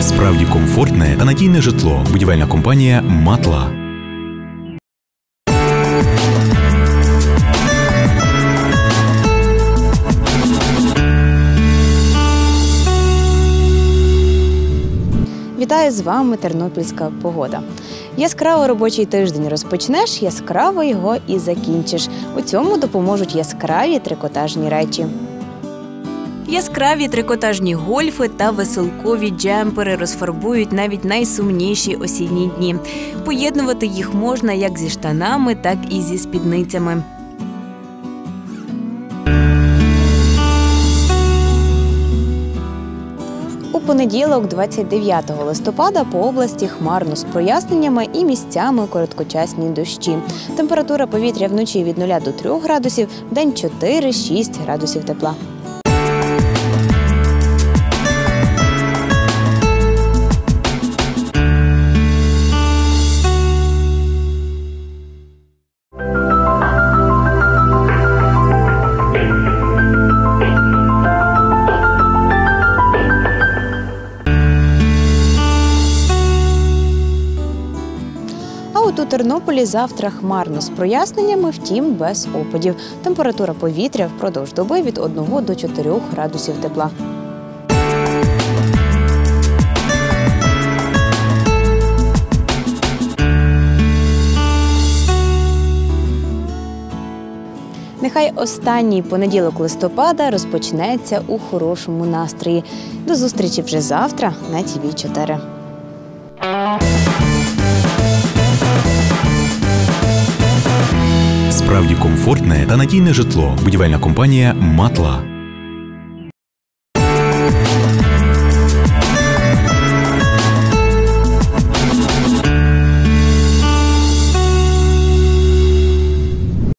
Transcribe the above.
Справді комфортне та надійне житло. Будівельна компанія Матла. Вітаю з вами Тернопільська погода. Яскраво робочий тиждень розпочнеш, яскраво його і закінчиш. У цьому допоможуть яскраві трикотажні речі. Яскраві трикотажні гольфи та веселкові джемпери розфарбують навіть найсумніші осінні дні. Поєднувати їх можна як зі штанами, так і зі спідницями. Понеділок, 29 листопада, по області хмарно з проясненнями і місцями короткочасні дощі. Температура повітря вночі від 0 до 3 градусів, день 4-6 градусів тепла. От у Тернополі завтра хмарно з проясненнями, втім без опадів. Температура повітря впродовж доби від 1 до 4 градусів тепла. Нехай останній понеділок листопада розпочнеться у хорошому настрої. До зустрічі вже завтра на ТВ 4 Справді комфортне та надійне житло. Будівельна компанія Матла.